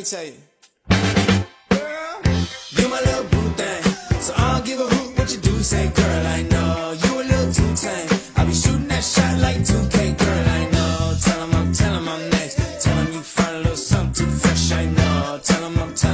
me tell you. Girl, you my little boo thing. So I don't give a hoot what you do, say, girl, I know. You a little too tame. I be shooting that shot like 2K, girl, I know. Tell him I'm, tell him I'm next. Tell him you find a little something too fresh, I know. Tell him I'm, tell